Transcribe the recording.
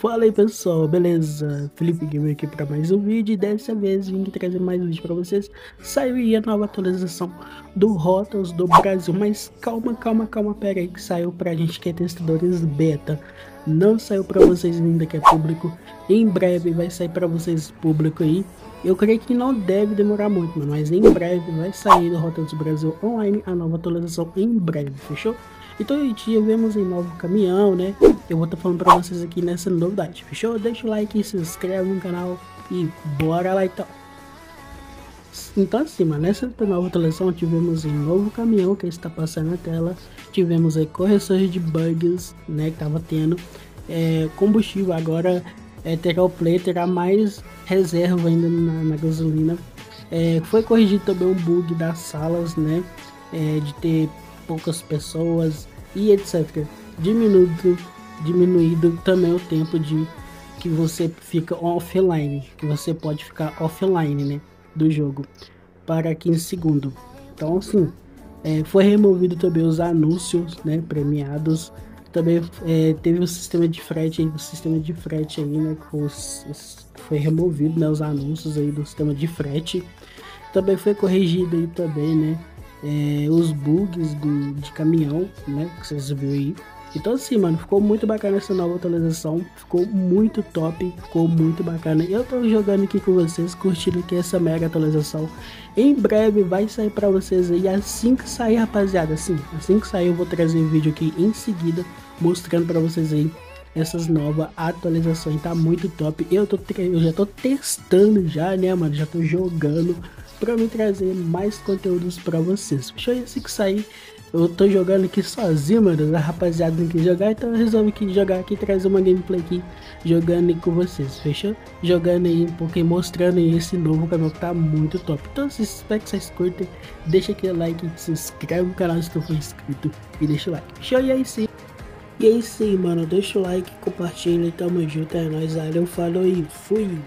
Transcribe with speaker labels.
Speaker 1: Fala aí pessoal, beleza? Felipe Gamer aqui para mais um vídeo e dessa vez vim trazer mais um vídeo para vocês. Saiu aí a nova atualização do Rotas do Brasil, mas calma, calma, calma, pera aí que saiu pra gente que é testadores beta. Não saiu para vocês ainda que é público, em breve vai sair para vocês público aí. Eu creio que não deve demorar muito, mano, mas em breve vai sair do Rotas do Brasil Online a nova atualização em breve, fechou? Então hoje tivemos um novo caminhão, né? Eu vou estar falando pra vocês aqui nessa novidade, fechou? Deixa o like, se inscreve no canal e bora lá então. Então assim, mano, nessa nova atualização tivemos um novo caminhão que está passando na tela. Tivemos aí correções de bugs, né, que tava tendo. É, combustível agora é, terá o play, terá mais reserva ainda na, na gasolina. É, foi corrigido também um bug das salas, né, é, de ter poucas pessoas e etc. Diminuído, diminuído também o tempo de que você fica offline, que você pode ficar offline, né, do jogo para 15 segundos. Então, assim, é, foi removido também os anúncios, né, premiados. Também é, teve o sistema de frete, aí, o sistema de frete aí, né, que foi removido, né, os anúncios aí do sistema de frete. Também foi corrigido aí também, né, é, os bugs do, de caminhão, né? Que vocês viram aí. Então assim, mano, ficou muito bacana essa nova atualização. Ficou muito top, ficou muito bacana. Eu tô jogando aqui com vocês, curtindo aqui essa mega atualização. Em breve vai sair pra vocês aí. Assim que sair, rapaziada, assim, assim que sair eu vou trazer vídeo aqui em seguida, mostrando pra vocês aí essas novas atualizações. Tá muito top. Eu, tô, eu já tô testando já, né, mano? Já tô jogando para me trazer mais conteúdos para vocês. Fechou isso que sair. Eu tô jogando aqui sozinho, mano. A rapaziada não quis jogar, então eu resolvi aqui jogar aqui trazer uma gameplay aqui jogando aí com vocês, fechou? Jogando aí um pouquinho, mostrando aí esse novo canal que tá muito top. Então, se espero que vocês curtem, deixa aquele like, se inscreve no canal se tu for inscrito e deixa o like. Fechou? E aí sim. E aí sim, mano. Deixa o like, compartilha, tamo junto, é nóis, valeu, falou e fui!